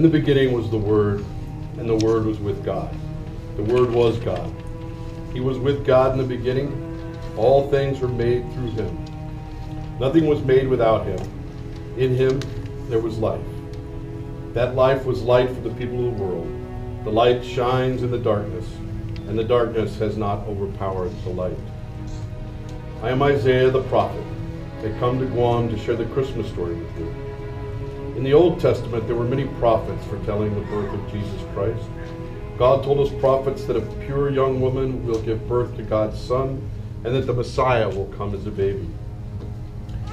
In the beginning was the Word, and the Word was with God. The Word was God. He was with God in the beginning. All things were made through him. Nothing was made without him. In him there was life. That life was light for the people of the world. The light shines in the darkness, and the darkness has not overpowered the light. I am Isaiah the prophet. I come to Guam to share the Christmas story with you. In the Old Testament, there were many prophets foretelling the birth of Jesus Christ. God told us prophets that a pure young woman will give birth to God's Son, and that the Messiah will come as a baby.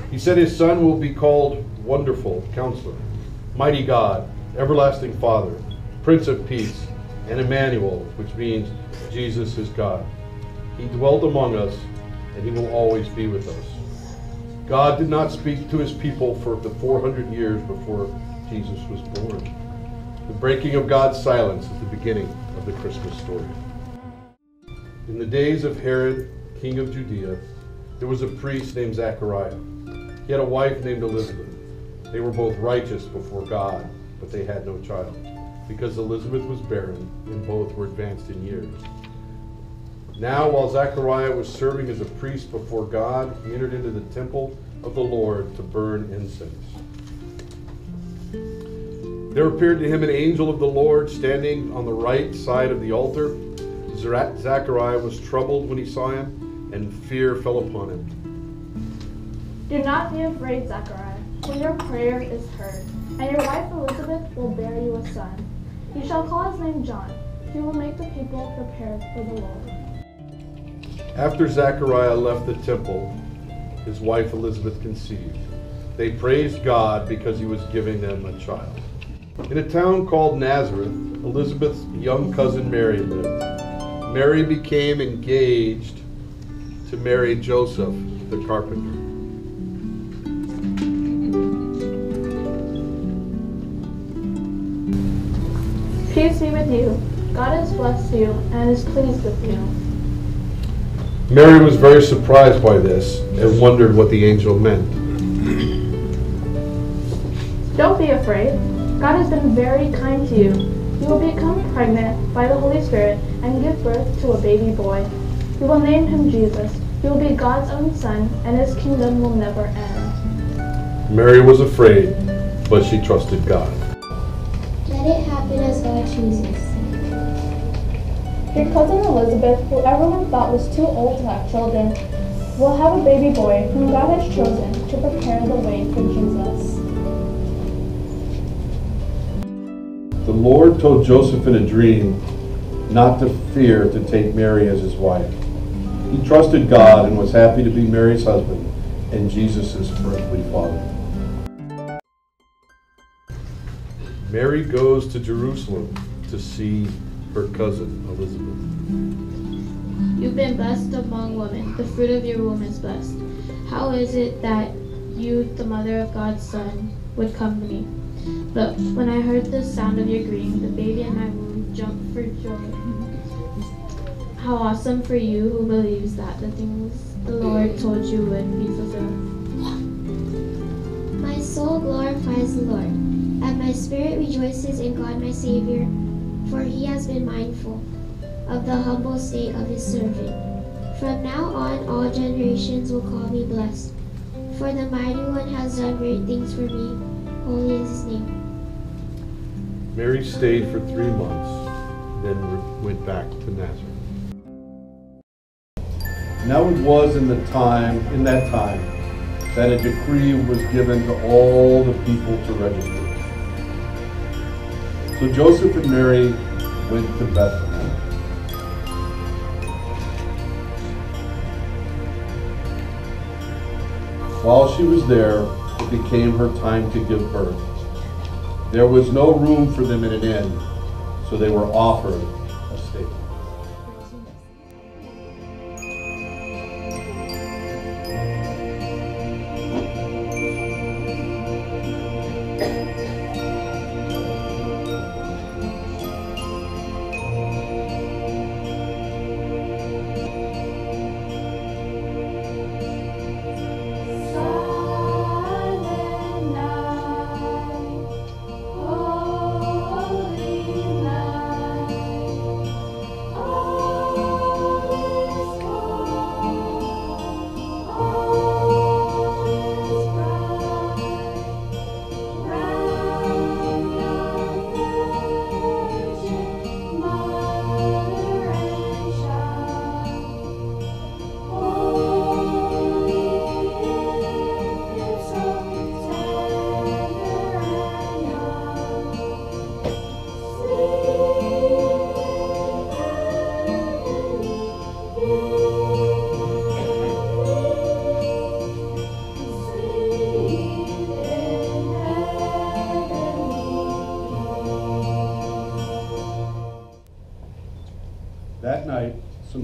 He said his Son will be called Wonderful Counselor, Mighty God, Everlasting Father, Prince of Peace, and Emmanuel, which means Jesus is God. He dwelt among us, and he will always be with us. God did not speak to his people for the 400 years before Jesus was born. The breaking of God's silence is the beginning of the Christmas story. In the days of Herod, king of Judea, there was a priest named Zachariah. He had a wife named Elizabeth. They were both righteous before God, but they had no child, because Elizabeth was barren and both were advanced in years. Now, while Zechariah was serving as a priest before God, he entered into the temple of the Lord to burn incense. There appeared to him an angel of the Lord standing on the right side of the altar. Zechariah was troubled when he saw him, and fear fell upon him. Do not be afraid, Zechariah, for your prayer is heard, and your wife Elizabeth will bear you a son. You shall call his name John. He will make the people prepared for the Lord. After Zechariah left the temple, his wife Elizabeth conceived. They praised God because he was giving them a child. In a town called Nazareth, Elizabeth's young cousin Mary lived. Mary became engaged to marry Joseph, the carpenter. Peace be with you. God has blessed you and is pleased with you. Mary was very surprised by this and wondered what the angel meant. Don't be afraid. God has been very kind to you. You will become pregnant by the Holy Spirit and give birth to a baby boy. You will name him Jesus. He will be God's own son, and his kingdom will never end. Mary was afraid, but she trusted God. Let it happen as God chooses. Your cousin Elizabeth, who everyone thought was too old to have children, will have a baby boy whom God has chosen to prepare the way for Jesus. The Lord told Joseph in a dream not to fear to take Mary as his wife. He trusted God and was happy to be Mary's husband and Jesus' earthly father. Mary goes to Jerusalem to see her cousin Elizabeth. You've been blessed among women. The fruit of your womb is blessed. How is it that you, the mother of God's Son, would come to me? Look, when I heard the sound of your greeting, the baby in my womb jumped for joy. How awesome for you who believes that the things the Lord told you would be fulfilled. My soul glorifies the Lord, and my spirit rejoices in God my Savior for he has been mindful of the humble state of his servant. From now on, all generations will call me blessed. For the mighty one has done great things for me. Holy is his name. Mary stayed for three months, then went back to Nazareth. Now it was in the time, in that time, that a decree was given to all the people to register. So Joseph and Mary went to Bethlehem. While she was there, it became her time to give birth. There was no room for them in an inn, so they were offered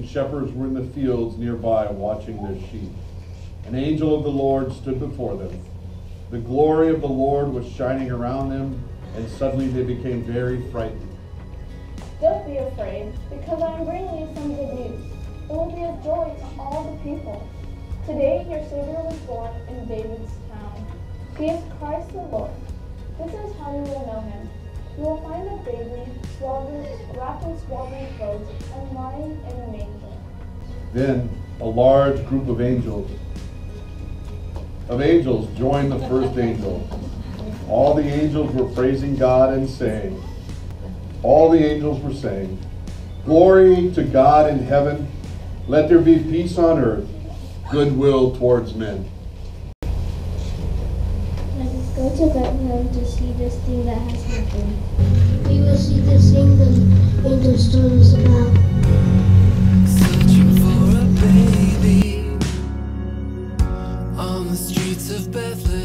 shepherds were in the fields nearby watching their sheep. An angel of the Lord stood before them. The glory of the Lord was shining around them, and suddenly they became very frightened. Don't be afraid, because I am bringing you some good news. It will be a joy to all the people. Today your Savior was born in David's town. He is Christ the Lord. This is how you will know him. You will find a baby swaddled, swaddling clothes and lying in a manger. Then a large group of angels of angels joined the first angel. All the angels were praising God and saying, all the angels were saying, Glory to God in heaven, let there be peace on earth, goodwill towards men. Let us go to Bethlehem to see this thing that has happened. We will see this thing the angels told us about. Searching for a baby on the streets of Bethlehem.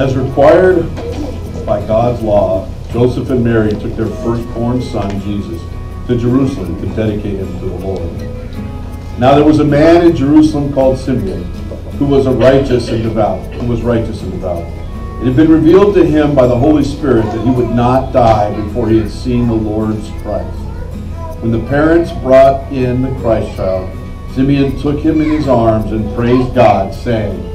As required by God's law, Joseph and Mary took their firstborn son, Jesus, to Jerusalem to dedicate him to the Lord. Now there was a man in Jerusalem called Simeon, who was a righteous and devout, who was righteous and devout. It had been revealed to him by the Holy Spirit that he would not die before he had seen the Lord's Christ. When the parents brought in the Christ child, Simeon took him in his arms and praised God, saying,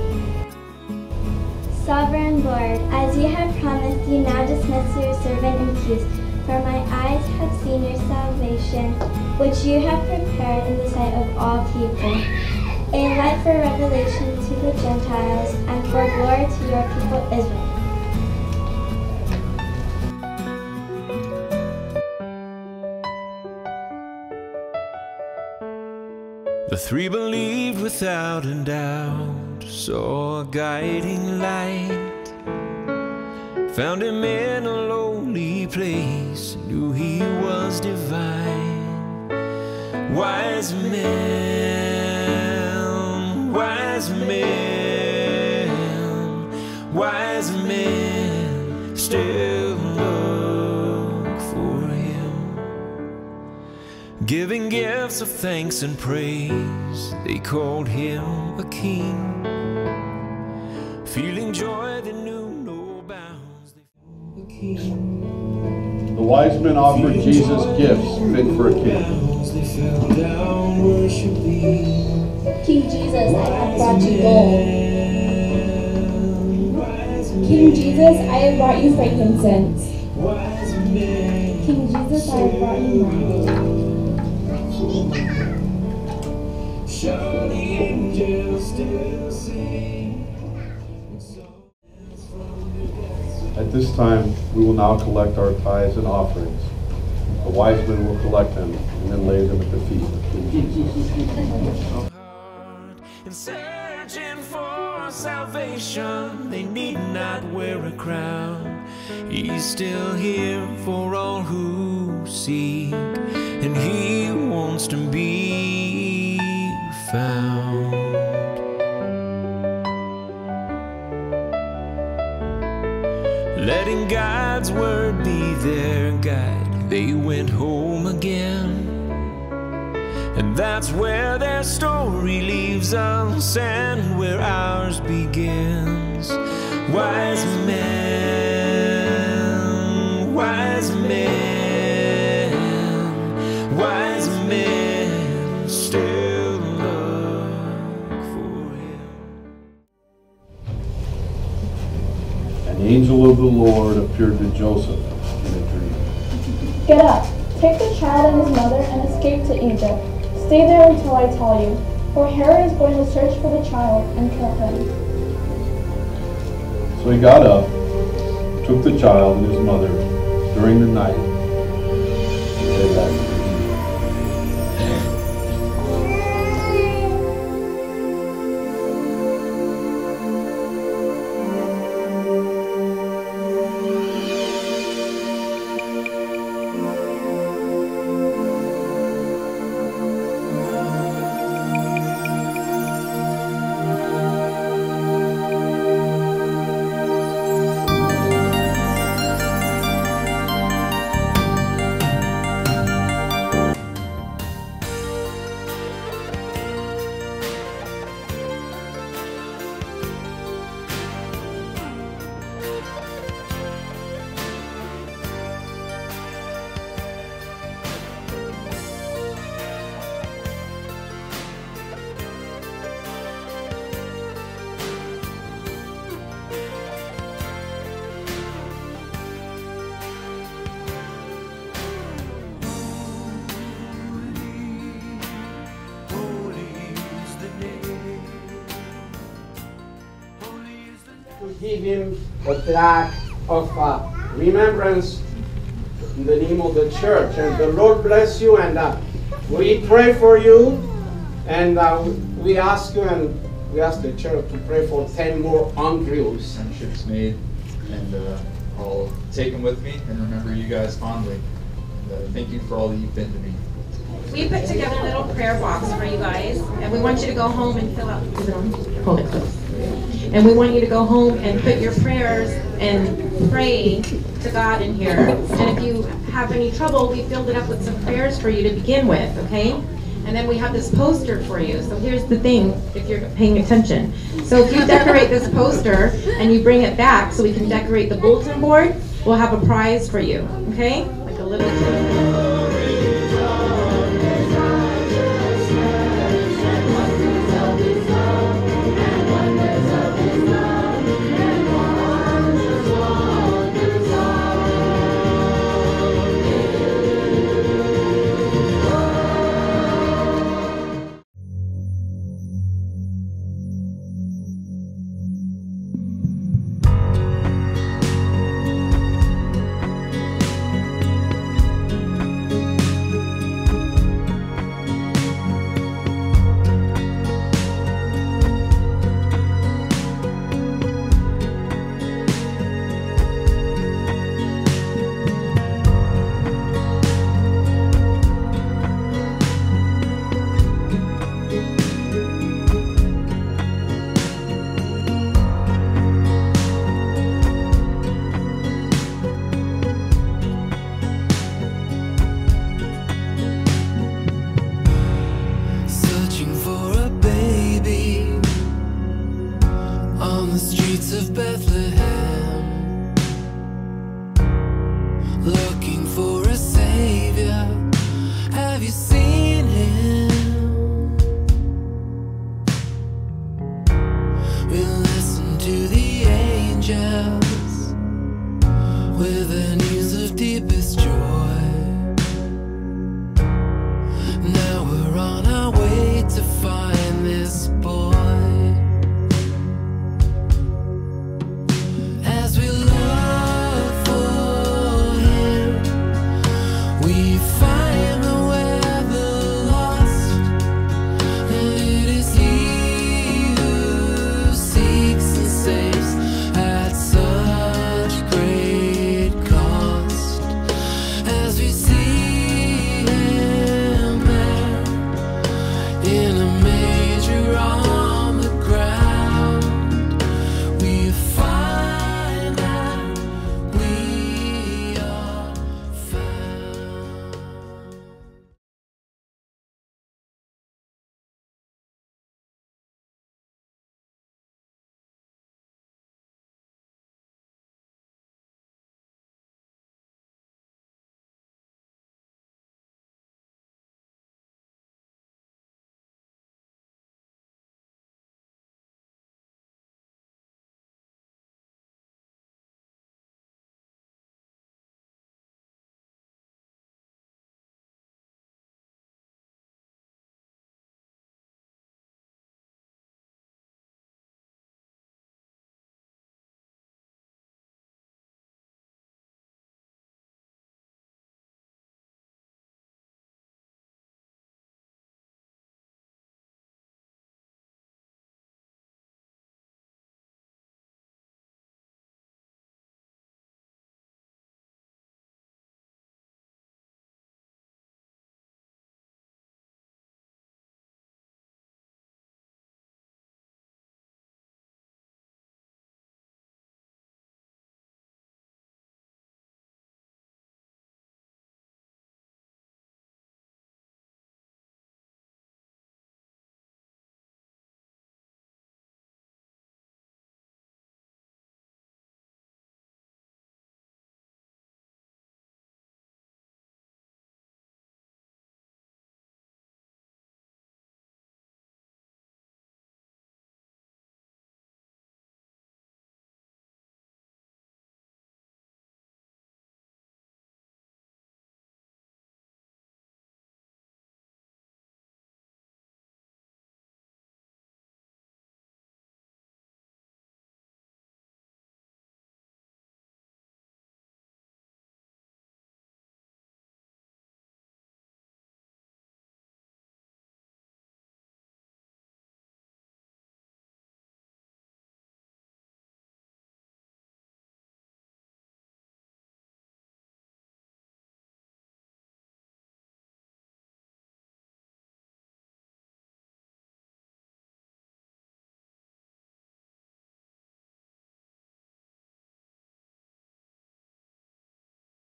Sovereign Lord, as you have promised, you now dismiss your servant in peace. For my eyes have seen your salvation, which you have prepared in the sight of all people, a light for revelation to the Gentiles and for glory to your people Israel. The three believed without a doubt, saw a guiding light. Found him in a lonely place, knew he was divine. Wise men, wise men, wise men still look for him. Giving gifts of thanks and praise, they called him a king. Feeling joy The wise men offered Jesus gifts fit for a king. They fell down worshiping. King Jesus, I have brought you gold. King Jesus, I have brought you frankincense. King Jesus, I have brought you myrrh. At this time, we will now collect our tithes and offerings. The wise men will collect them and then lay them at the feet of King Jesus. searching for salvation. They need not wear a crown. He's still here for all who seek, and he wants to be they went home again. And that's where their story leaves us and where ours begins. Wise men, wise men, wise men still look for him. An angel of the Lord appeared to Joseph. Get up, take the child and his mother and escape to Egypt. Stay there until I tell you, for Herod is going to search for the child and kill him. So he got up, took the child and his mother during the night, give him a plaque of uh, remembrance in the name of the church. And the Lord bless you, and uh, we pray for you, and uh, we ask you, and we ask the church to pray for 10 more Andrews. friendships made, and uh, I'll take them with me and remember you guys fondly. And, uh, thank you for all that you've been to me. We put together a little prayer box for you guys, and we want you to go home and fill out. It on? Hold it close. And we want you to go home and put your prayers and pray to God in here. And if you have any trouble, we filled it up with some prayers for you to begin with, okay? And then we have this poster for you. So here's the thing, if you're paying attention. So if you decorate this poster and you bring it back so we can decorate the bulletin board, we'll have a prize for you, okay? Like a little.